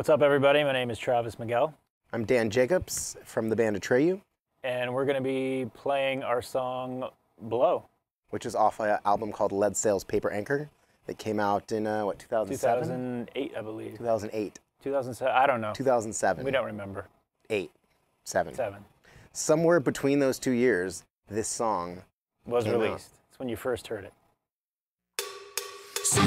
What's up, everybody? My name is Travis Miguel. I'm Dan Jacobs from the band Atreyu. And we're going to be playing our song Blow, which is off an album called Lead Sails Paper Anchor that came out in, uh, what, 2007? 2008, I believe. 2008. 2007, I don't know. 2007. We don't remember. Eight, seven. Seven. Somewhere between those two years, this song was released. Out. It's when you first heard it. So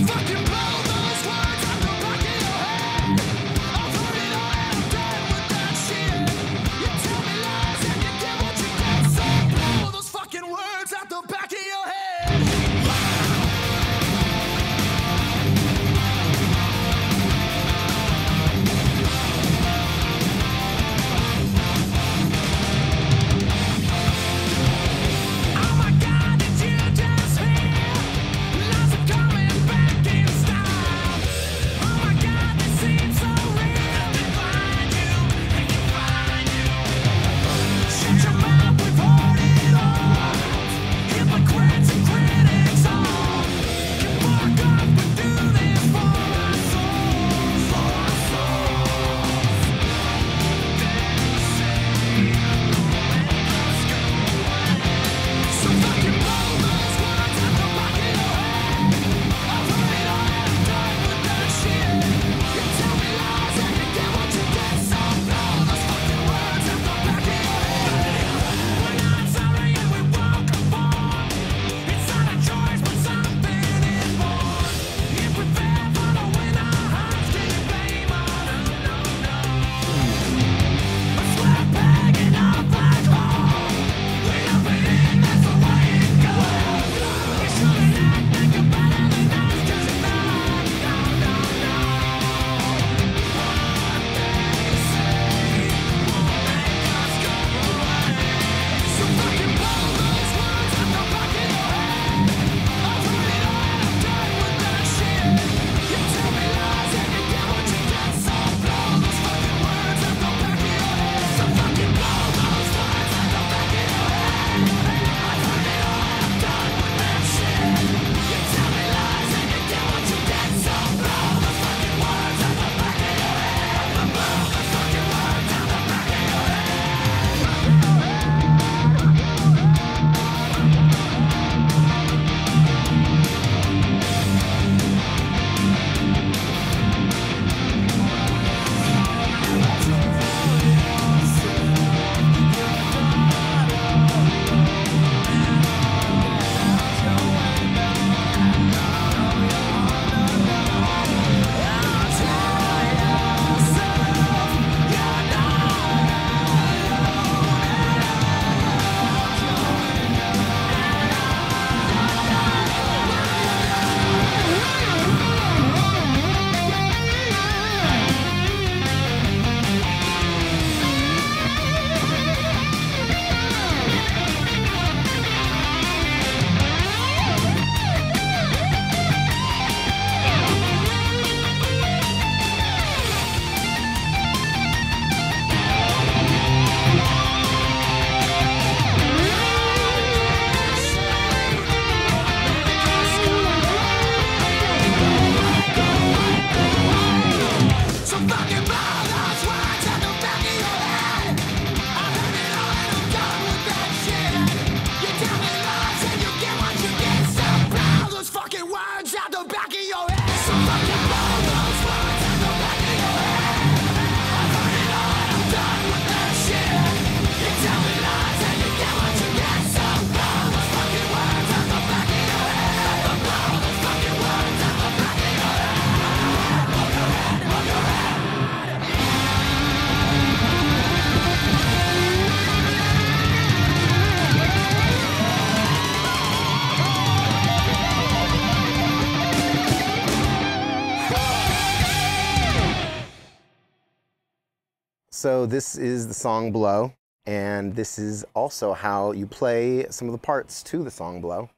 So this is the song Blow, and this is also how you play some of the parts to the song Blow.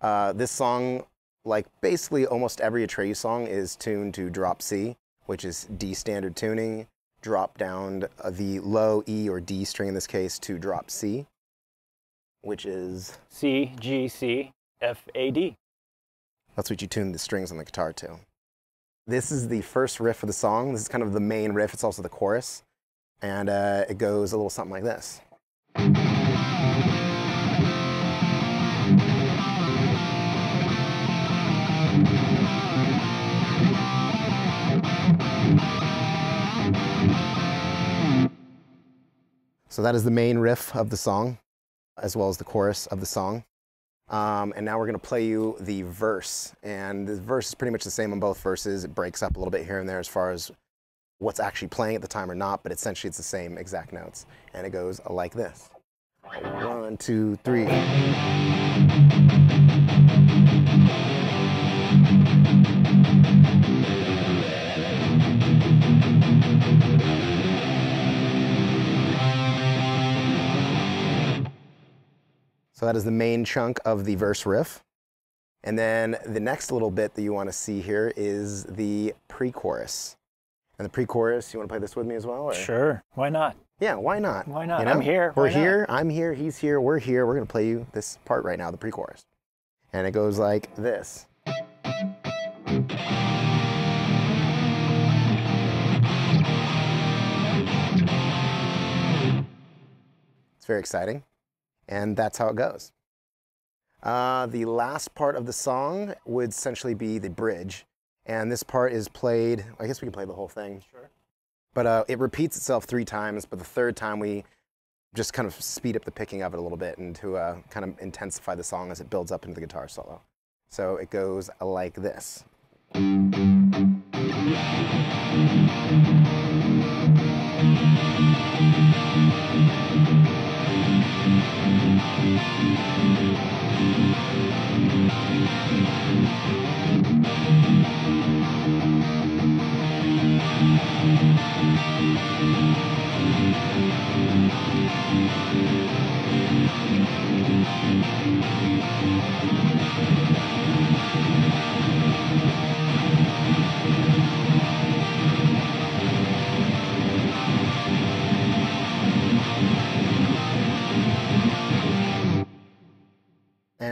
Uh, this song, like basically almost every Atreyu song, is tuned to drop C, which is D standard tuning, drop down the low E or D string in this case to drop C, which is C, G, C, F, A, D. That's what you tune the strings on the guitar to. This is the first riff of the song. This is kind of the main riff. It's also the chorus. And uh, it goes a little something like this. So that is the main riff of the song, as well as the chorus of the song. Um, and now we're going to play you the verse. And the verse is pretty much the same on both verses. It breaks up a little bit here and there as far as what's actually playing at the time or not, but essentially it's the same exact notes. And it goes like this one, two, three. So that is the main chunk of the verse riff. And then the next little bit that you want to see here is the pre-chorus. And the pre-chorus, you want to play this with me as well? or- Sure. Why not? Yeah, why not? Why not? I'm here. We're here. I'm here. He's here. We're here. We're going to play you this part right now, the pre-chorus. And it goes like this. It's very exciting. And that's how it goes. Uh, the last part of the song would essentially be the bridge. And this part is played, I guess we can play the whole thing. Sure. But uh, it repeats itself three times, but the third time we just kind of speed up the picking of it a little bit and to uh, kind of intensify the song as it builds up into the guitar solo. So it goes like this.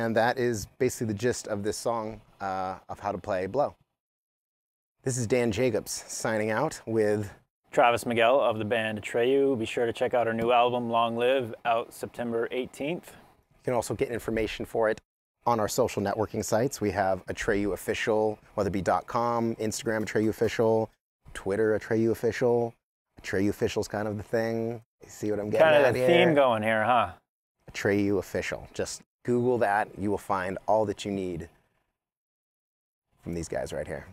And that is basically the gist of this song uh, of how to play Blow. This is Dan Jacobs signing out with Travis Miguel of the band Atreyu. Be sure to check out our new album, Long Live, out September 18th. You can also get information for it on our social networking sites. We have Atreyu Official, whether it be .com, Instagram Atreyu Official, Twitter Atreyu Official. Atreyu Official is kind of the thing. You see what I'm getting Kind of the here? theme going here, huh? Atreyu Official. Just Google that. You will find all that you need from these guys right here.